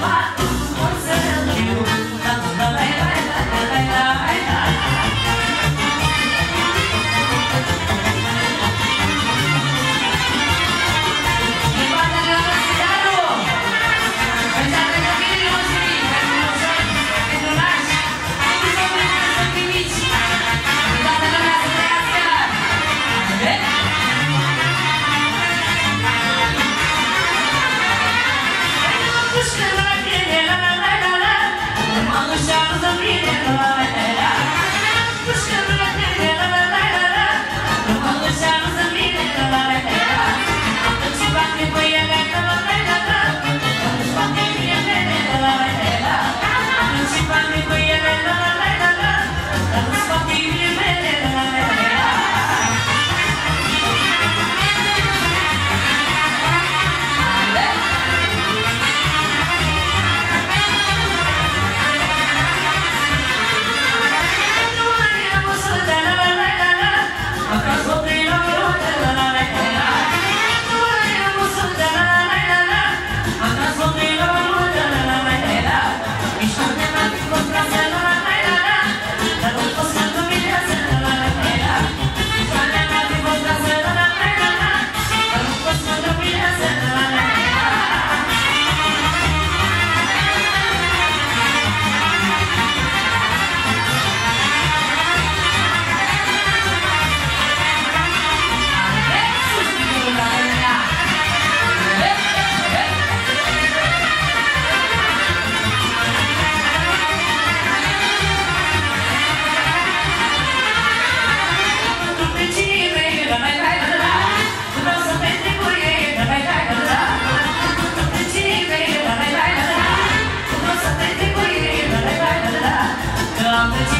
Bye. promise.